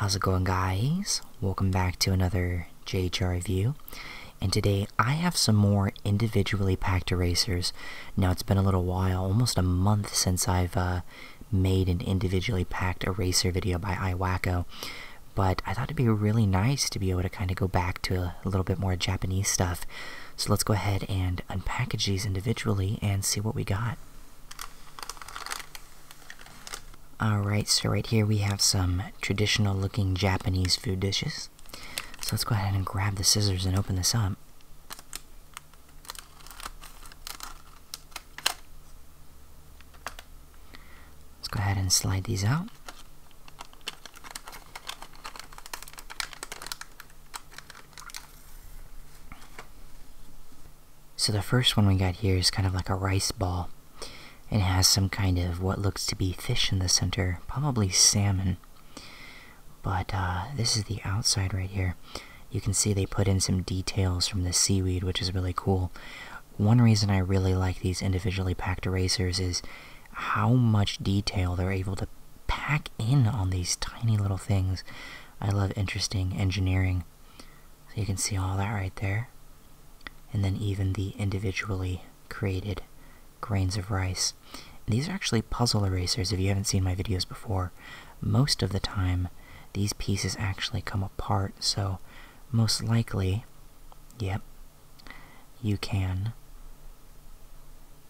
How's it going guys? Welcome back to another JHR review. And today I have some more individually packed erasers. Now it's been a little while, almost a month since I've uh, made an individually packed eraser video by Iwako. But I thought it'd be really nice to be able to kind of go back to a, a little bit more Japanese stuff. So let's go ahead and unpackage these individually and see what we got. Alright, so right here we have some traditional looking Japanese food dishes. So let's go ahead and grab the scissors and open this up. Let's go ahead and slide these out. So the first one we got here is kind of like a rice ball. It has some kind of what looks to be fish in the center, probably salmon. But uh, this is the outside right here. You can see they put in some details from the seaweed, which is really cool. One reason I really like these individually packed erasers is how much detail they're able to pack in on these tiny little things. I love interesting engineering. So you can see all that right there and then even the individually created grains of rice. These are actually puzzle erasers if you haven't seen my videos before. Most of the time, these pieces actually come apart, so most likely, yep, you can,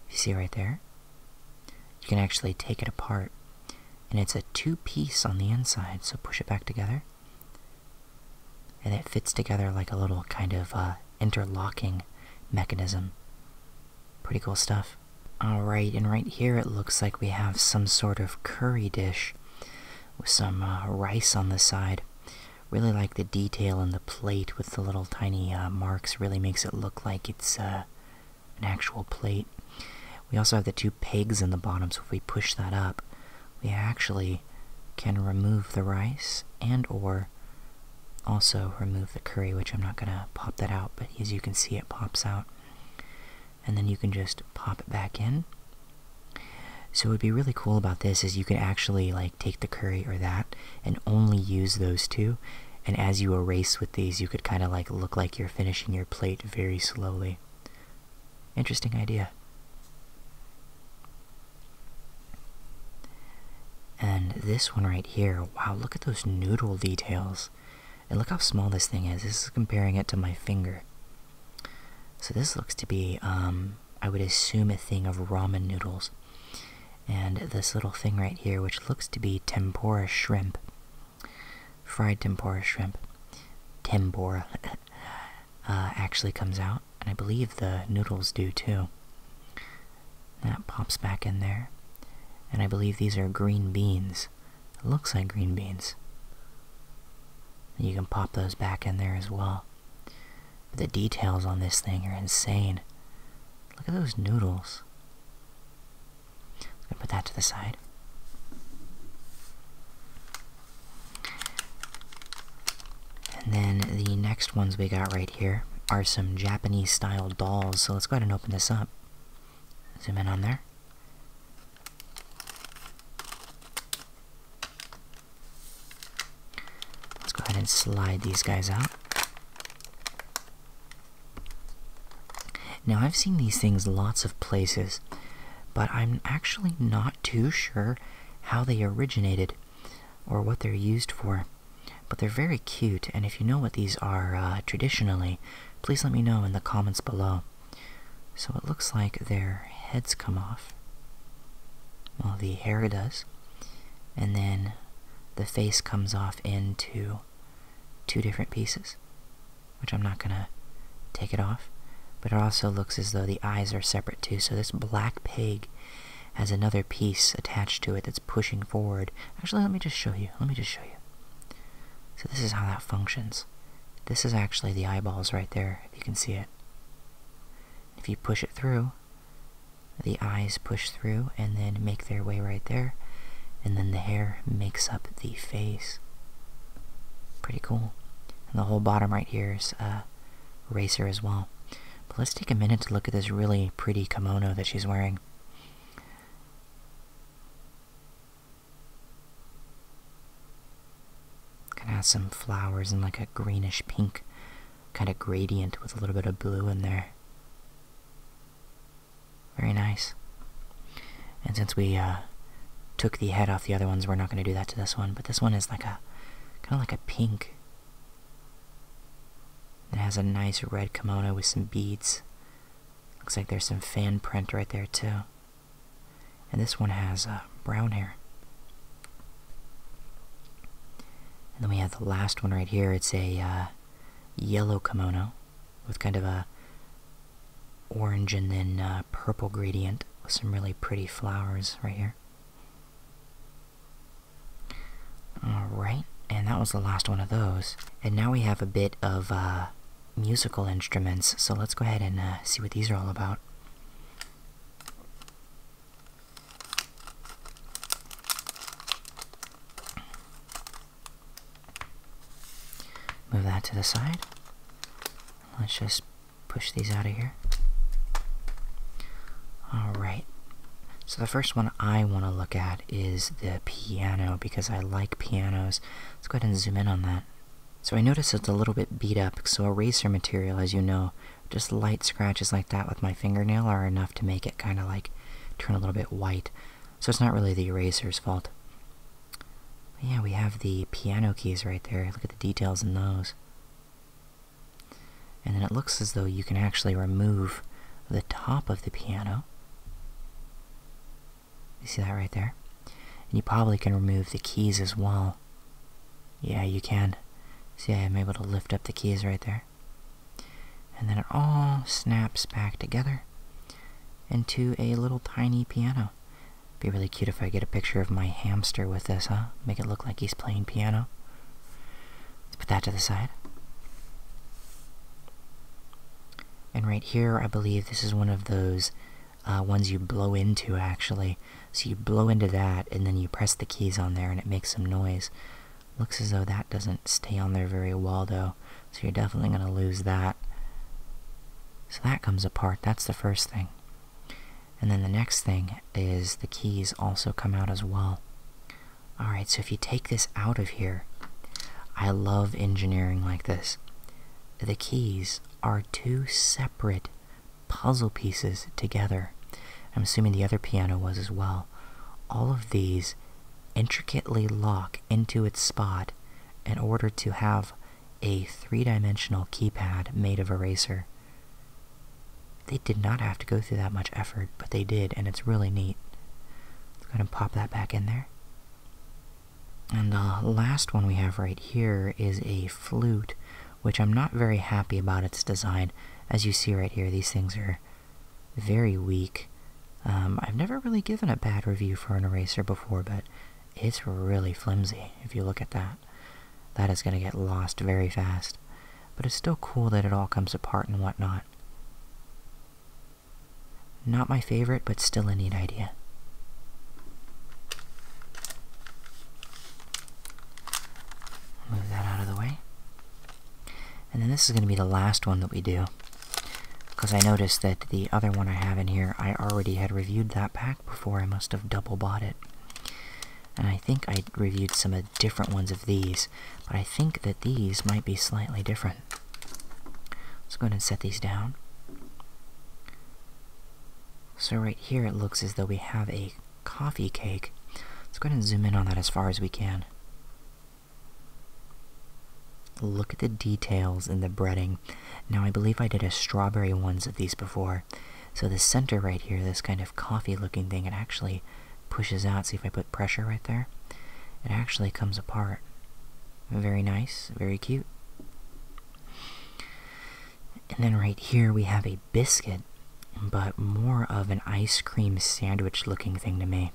you see right there, you can actually take it apart. And it's a two-piece on the inside, so push it back together. And it fits together like a little kind of uh, interlocking mechanism. Pretty cool stuff. Alright, and right here it looks like we have some sort of curry dish with some uh, rice on the side. Really like the detail in the plate with the little tiny uh, marks, really makes it look like it's uh, an actual plate. We also have the two pegs in the bottom, so if we push that up, we actually can remove the rice and or also remove the curry, which I'm not going to pop that out, but as you can see it pops out. And then you can just pop it back in. So what would be really cool about this is you could actually like take the curry or that and only use those two. And as you erase with these, you could kind of like look like you're finishing your plate very slowly. Interesting idea. And this one right here, wow, look at those noodle details. And look how small this thing is. This is comparing it to my finger. So this looks to be, um, I would assume a thing of ramen noodles. And this little thing right here, which looks to be tempura shrimp. Fried tempura shrimp. Tempura. uh, actually comes out. And I believe the noodles do too. That pops back in there. And I believe these are green beans. It looks like green beans. You can pop those back in there as well. The details on this thing are insane. Look at those noodles. I'm gonna put that to the side. And then the next ones we got right here are some Japanese style dolls. So let's go ahead and open this up. Zoom in on there. Let's go ahead and slide these guys out. Now, I've seen these things lots of places, but I'm actually not too sure how they originated or what they're used for. But they're very cute, and if you know what these are uh, traditionally, please let me know in the comments below. So it looks like their heads come off. Well, the hair does. And then the face comes off into two different pieces, which I'm not gonna take it off. But it also looks as though the eyes are separate too, so this black pig has another piece attached to it that's pushing forward. Actually, let me just show you. Let me just show you. So this is how that functions. This is actually the eyeballs right there, if you can see it. If you push it through, the eyes push through and then make their way right there, and then the hair makes up the face. Pretty cool. And the whole bottom right here is uh, a racer as well. Let's take a minute to look at this really pretty kimono that she's wearing. Kind of has some flowers and like a greenish pink kind of gradient with a little bit of blue in there. Very nice. And since we uh, took the head off the other ones, we're not going to do that to this one. But this one is like a kind of like a pink. It has a nice red kimono with some beads. Looks like there's some fan print right there too. And this one has uh, brown hair. And then we have the last one right here. It's a uh, yellow kimono with kind of a orange and then uh, purple gradient with some really pretty flowers right here. Alright, and that was the last one of those. And now we have a bit of uh, musical instruments, so let's go ahead and uh, see what these are all about. Move that to the side. Let's just push these out of here. Alright. So the first one I want to look at is the piano because I like pianos. Let's go ahead and zoom in on that. So I notice it's a little bit beat up, so eraser material, as you know, just light scratches like that with my fingernail are enough to make it kind of like turn a little bit white. So it's not really the eraser's fault. But yeah, we have the piano keys right there. Look at the details in those. And then it looks as though you can actually remove the top of the piano. You see that right there? And you probably can remove the keys as well. Yeah, you can. See, I'm able to lift up the keys right there. And then it all snaps back together into a little tiny piano. Be really cute if I get a picture of my hamster with this, huh? Make it look like he's playing piano. Let's put that to the side. And right here, I believe this is one of those uh, ones you blow into, actually. So you blow into that, and then you press the keys on there, and it makes some noise. Looks as though that doesn't stay on there very well, though. So you're definitely going to lose that. So that comes apart. That's the first thing. And then the next thing is the keys also come out as well. Alright, so if you take this out of here, I love engineering like this. The keys are two separate puzzle pieces together. I'm assuming the other piano was as well. All of these intricately lock into its spot in order to have a three-dimensional keypad made of eraser. They did not have to go through that much effort, but they did, and it's really neat. Let's go ahead and pop that back in there. And the last one we have right here is a flute which I'm not very happy about its design. As you see right here, these things are very weak. Um, I've never really given a bad review for an eraser before, but it's really flimsy if you look at that. That is going to get lost very fast. But it's still cool that it all comes apart and whatnot. Not my favorite, but still a neat idea. Move that out of the way. And then this is going to be the last one that we do. Because I noticed that the other one I have in here, I already had reviewed that pack before. I must have double bought it. And I think I reviewed some of different ones of these. But I think that these might be slightly different. Let's go ahead and set these down. So right here it looks as though we have a coffee cake. Let's go ahead and zoom in on that as far as we can. Look at the details in the breading. Now, I believe I did a strawberry ones of these before. So the center right here, this kind of coffee-looking thing, it actually pushes out. See if I put pressure right there? It actually comes apart. Very nice, very cute. And then right here we have a biscuit, but more of an ice cream sandwich looking thing to me.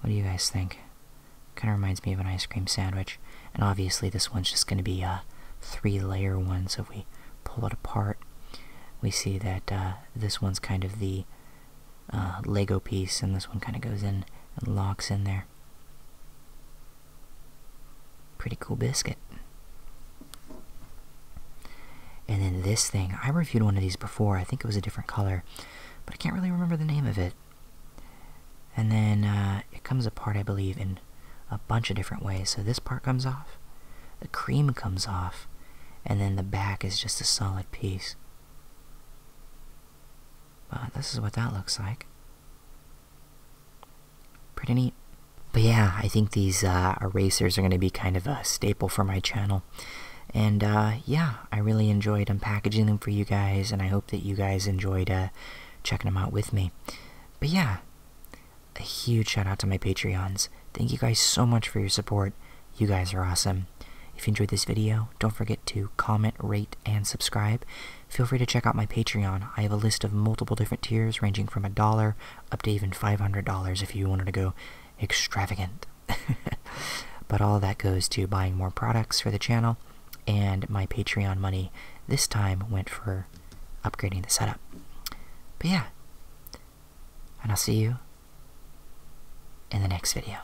What do you guys think? Kind of reminds me of an ice cream sandwich. And obviously this one's just going to be a three layer one, so if we pull it apart, we see that uh, this one's kind of the uh, Lego piece, and this one kind of goes in and locks in there. Pretty cool biscuit. And then this thing, I reviewed one of these before, I think it was a different color, but I can't really remember the name of it. And then uh, it comes apart, I believe, in a bunch of different ways. So this part comes off, the cream comes off, and then the back is just a solid piece. But this is what that looks like. Pretty neat. But yeah, I think these uh, erasers are going to be kind of a staple for my channel. And uh, yeah, I really enjoyed unpackaging them for you guys, and I hope that you guys enjoyed uh, checking them out with me. But yeah, a huge shout out to my Patreons. Thank you guys so much for your support. You guys are awesome. If you enjoyed this video, don't forget to comment, rate, and subscribe. Feel free to check out my Patreon. I have a list of multiple different tiers ranging from a dollar up to even $500 if you wanted to go extravagant. but all that goes to buying more products for the channel, and my Patreon money this time went for upgrading the setup. But yeah, and I'll see you in the next video.